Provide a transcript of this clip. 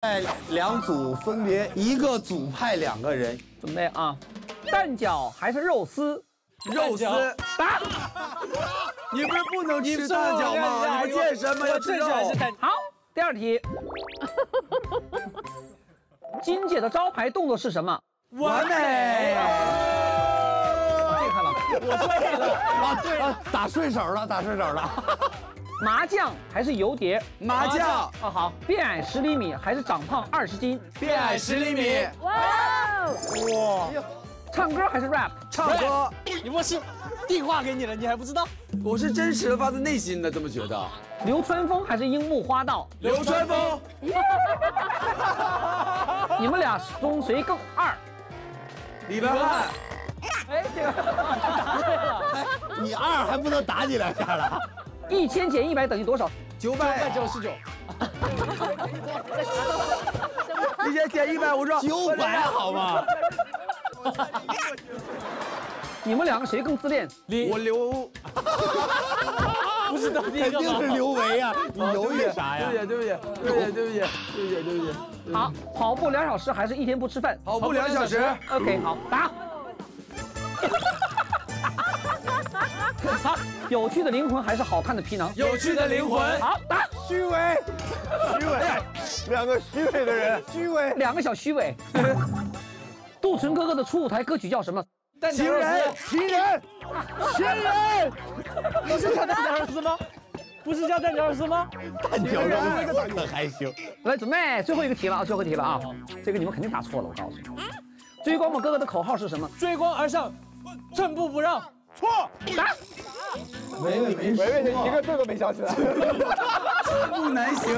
哎，两组分别一个组派两个人，准备啊，蛋饺还是肉丝？肉丝。答。你不是不能吃蛋饺吗？你不健身吗？要吃肉。好，第二题。金姐的招牌动作是什么？完美。这个看了，我对了啊，对了，打顺手了，打顺手了。麻将还是油碟？麻将。啊好，变矮十厘米还是长胖二十斤？变矮十厘米。哇哇！唱歌还是 rap？唱歌。你不是递话给你了，你还不知道？我是真实的发自内心的这么觉得。流川枫还是樱木花道？流川枫。你们俩中谁更二？李白汉。哎，这个对了。你二还不能打你两下了？一千减一百等于多少？九百九十九。一千减一百五十九百，好吗？你们两个谁更自恋？我刘。不是的肯定是刘维啊！你犹豫啥呀？对不起，对不起，对不起，对不起，对不起，对不起。好，跑步两小时还是一天不吃饭？跑步两小时。OK，好，答。好，有趣的灵魂还是好看的皮囊？有趣的灵魂。好，答。虚伪，虚伪，两个虚伪的人，虚伪，两个小虚伪。杜淳哥哥的初舞台歌曲叫什么？情人，情人，情人。不是叫蛋饺肉丝吗？不是叫蛋饺肉丝吗？蛋饺肉丝可还行。来，准备最后一个题了啊！最后一个题了啊！这个你们肯定答错了，我告诉你。追光我哥哥的口号是什么？追光而上，寸步不让。错。答。维维没，维维一个字都没想起来。不难行。